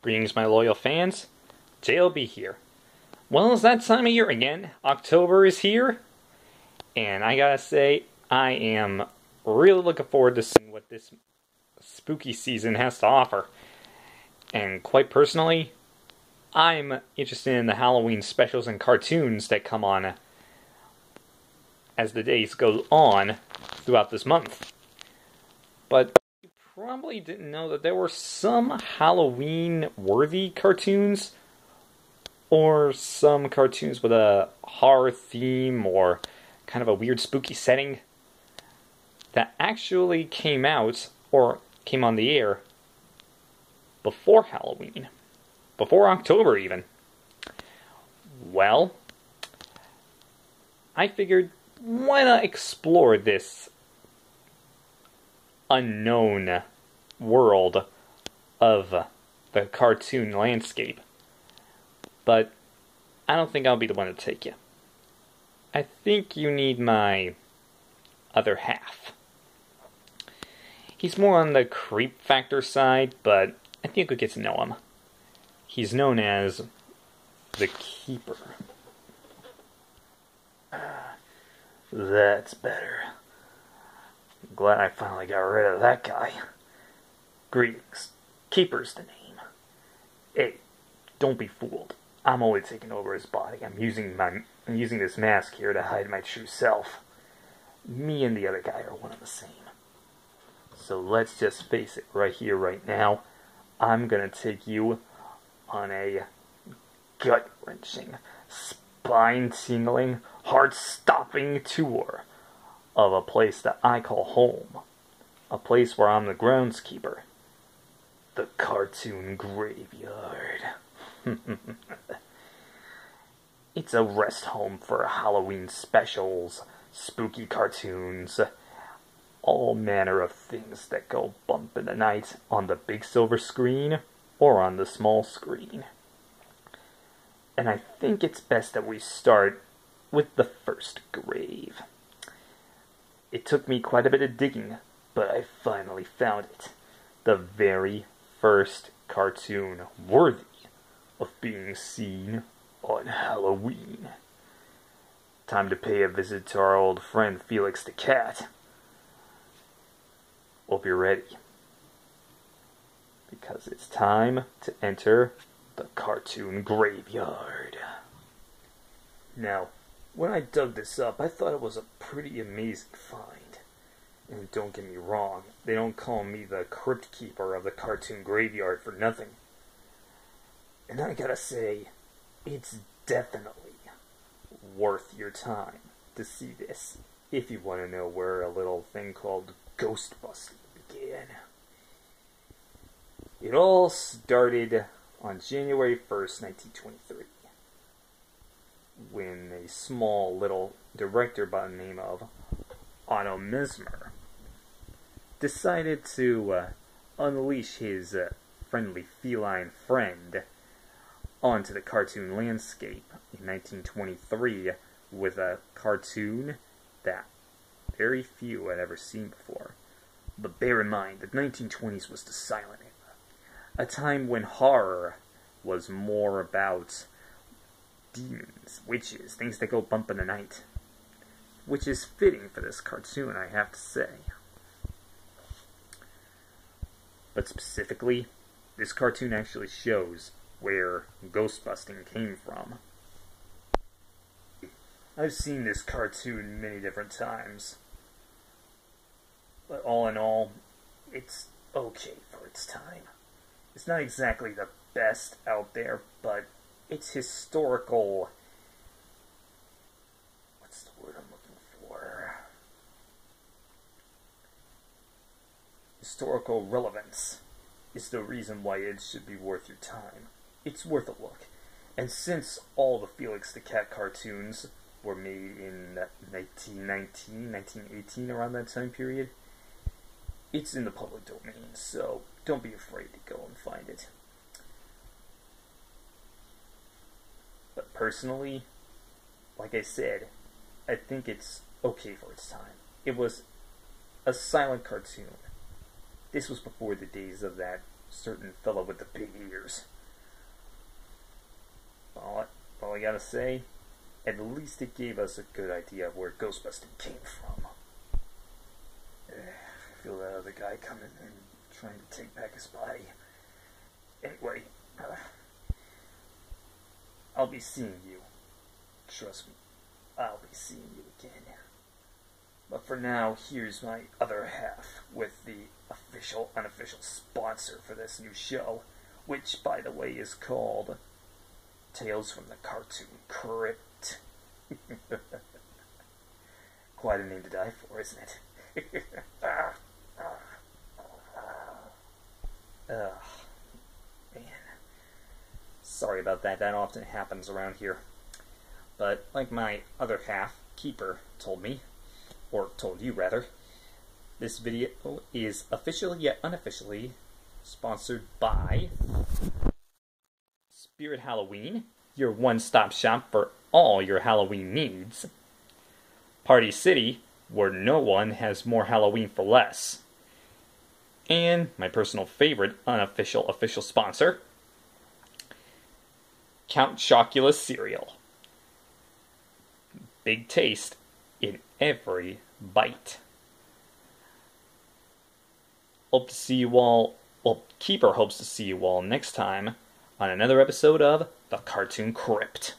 Greetings, my loyal fans. JLB here. Well, it's that time of year again. October is here. And I gotta say, I am really looking forward to seeing what this spooky season has to offer. And quite personally, I'm interested in the Halloween specials and cartoons that come on as the days go on throughout this month. But probably didn't know that there were some Halloween worthy cartoons or some cartoons with a horror theme or kind of a weird spooky setting that actually came out or came on the air before Halloween, before October even. Well, I figured why not explore this unknown world of the cartoon landscape? But I don't think I'll be the one to take you. I think you need my other half. He's more on the creep factor side, but I think we get to know him. He's known as the Keeper. Ah, that's better. Glad I finally got rid of that guy. Greetings. Keeper's the name. Hey, don't be fooled. I'm only taking over his body. I'm using my I'm using this mask here to hide my true self. Me and the other guy are one and the same. So let's just face it right here, right now. I'm gonna take you on a gut wrenching, spine tingling, heart stopping tour of a place that I call home. A place where I'm the groundskeeper. The cartoon graveyard. it's a rest home for Halloween specials, spooky cartoons, all manner of things that go bump in the night on the big silver screen or on the small screen. And I think it's best that we start with the first grave. It took me quite a bit of digging, but I finally found it. The very first cartoon worthy of being seen on Halloween. Time to pay a visit to our old friend Felix the Cat. Hope you're ready. Because it's time to enter the cartoon graveyard. Now, when I dug this up, I thought it was a pretty amazing find. And don't get me wrong, they don't call me the crypt keeper of the cartoon graveyard for nothing. And I gotta say, it's definitely worth your time to see this if you want to know where a little thing called ghost busting began. It all started on January 1st, 1923, when a small little director by the name of Otto Messmer decided to uh, unleash his uh, friendly feline friend onto the cartoon landscape in 1923 with a cartoon that very few had ever seen before. But bear in mind, the 1920s was the silent era, a time when horror was more about demons, witches, things that go bump in the night. Which is fitting for this cartoon, I have to say. But specifically, this cartoon actually shows where ghost busting came from. I've seen this cartoon many different times. But all in all, it's okay for its time. It's not exactly the best out there, but it's historical. What's the word I'm looking for? Historical relevance is the reason why it should be worth your time. It's worth a look. And since all the Felix the Cat cartoons were made in 1919, 1918, around that time period, it's in the public domain, so don't be afraid to go and find it. But personally, like I said, I think it's okay for its time. It was a silent cartoon. This was before the days of that certain fellow with the big ears. All I, all I gotta say, at least it gave us a good idea of where Ghostbusting came from. I feel that other guy coming and trying to take back his body. Anyway, uh, I'll be seeing you. Trust me, I'll be seeing you again. But for now, here's my other half with the official, unofficial sponsor for this new show, which, by the way, is called Tales from the Cartoon Crypt. Quite a name to die for, isn't it? Ah, ah, ah, ah, Ugh. Sorry about that, that often happens around here. But, like my other half, Keeper, told me, or told you rather, this video is officially yet unofficially sponsored by Spirit Halloween, your one stop shop for all your Halloween needs. Party City, where no one has more Halloween for less. And my personal favorite unofficial official sponsor, Count Chocula Cereal. Big taste in every bite. Hope to see you all. Well, Keeper hopes to see you all next time on another episode of The Cartoon Crypt.